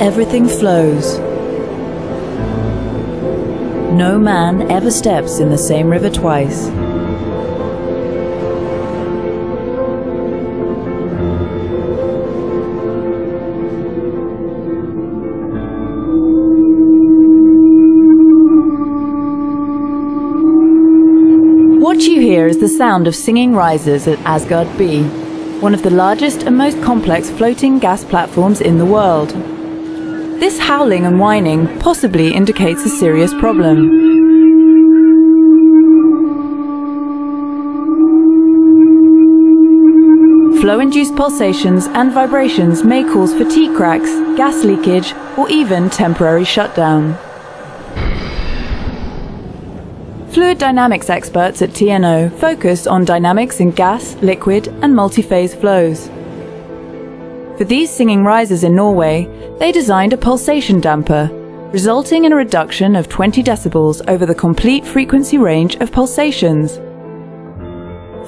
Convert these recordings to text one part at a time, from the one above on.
Everything flows. No man ever steps in the same river twice. Is the sound of singing risers at Asgard B, one of the largest and most complex floating gas platforms in the world. This howling and whining possibly indicates a serious problem. Flow-induced pulsations and vibrations may cause fatigue cracks, gas leakage, or even temporary shutdown. Fluid dynamics experts at TNO focus on dynamics in gas, liquid, and multi-phase flows. For these singing risers in Norway, they designed a pulsation damper, resulting in a reduction of 20 decibels over the complete frequency range of pulsations.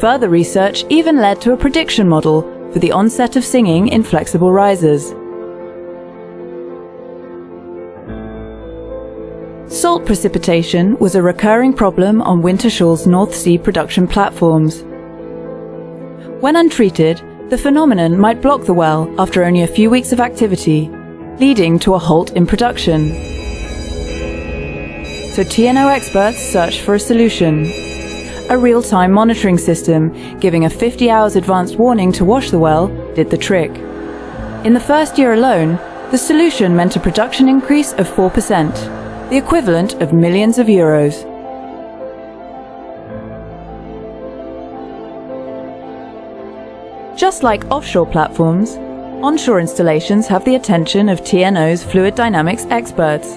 Further research even led to a prediction model for the onset of singing in flexible risers. Salt precipitation was a recurring problem on Wintershall's North Sea production platforms. When untreated, the phenomenon might block the well after only a few weeks of activity, leading to a halt in production. So TNO experts searched for a solution. A real-time monitoring system giving a 50 hours advance warning to wash the well did the trick. In the first year alone, the solution meant a production increase of 4% the equivalent of millions of euros. Just like offshore platforms, onshore installations have the attention of TNO's fluid dynamics experts.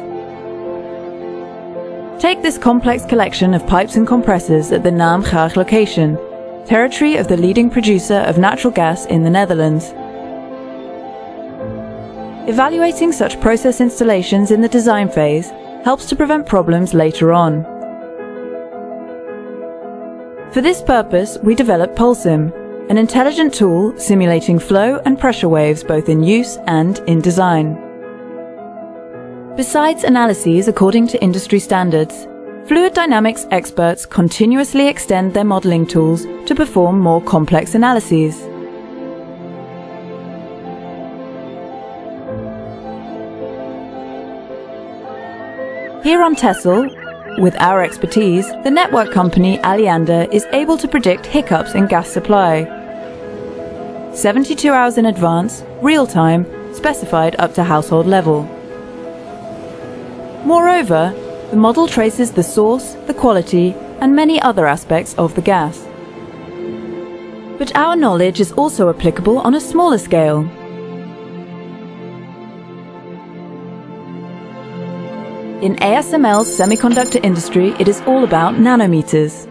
Take this complex collection of pipes and compressors at the Naamgaag location, territory of the leading producer of natural gas in the Netherlands. Evaluating such process installations in the design phase helps to prevent problems later on. For this purpose, we developed Pulsim, an intelligent tool simulating flow and pressure waves both in use and in design. Besides analyses according to industry standards, fluid dynamics experts continuously extend their modeling tools to perform more complex analyses. Here on Texel, with our expertise, the network company Alliander is able to predict hiccups in gas supply. 72 hours in advance, real time, specified up to household level. Moreover, the model traces the source, the quality, and many other aspects of the gas. But our knowledge is also applicable on a smaller scale. In ASML's semiconductor industry, it is all about nanometers.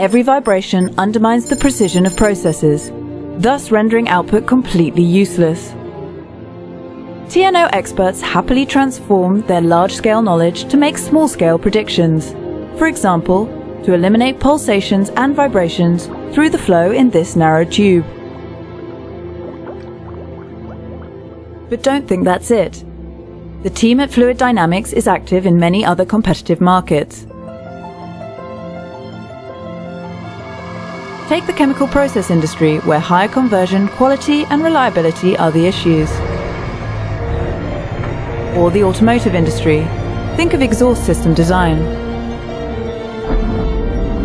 Every vibration undermines the precision of processes, thus rendering output completely useless. TNO experts happily transform their large-scale knowledge to make small-scale predictions. For example, to eliminate pulsations and vibrations through the flow in this narrow tube. But don't think that's it. The team at Fluid Dynamics is active in many other competitive markets. Take the chemical process industry, where higher conversion, quality and reliability are the issues. Or the automotive industry. Think of exhaust system design.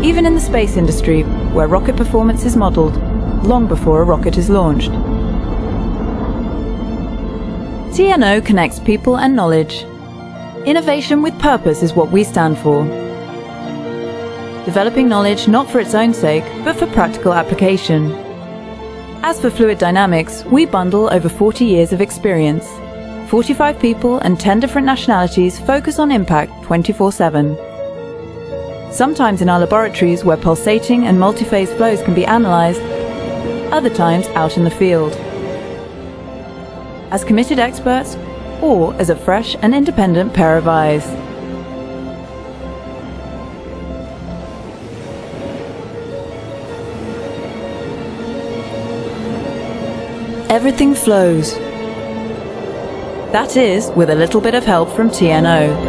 Even in the space industry, where rocket performance is modelled, long before a rocket is launched. TNO connects people and knowledge. Innovation with purpose is what we stand for. Developing knowledge not for its own sake, but for practical application. As for fluid dynamics, we bundle over 40 years of experience. 45 people and 10 different nationalities focus on impact 24-7. Sometimes in our laboratories where pulsating and multi-phase flows can be analysed, other times out in the field as committed experts or as a fresh and independent pair of eyes. Everything flows. That is, with a little bit of help from TNO.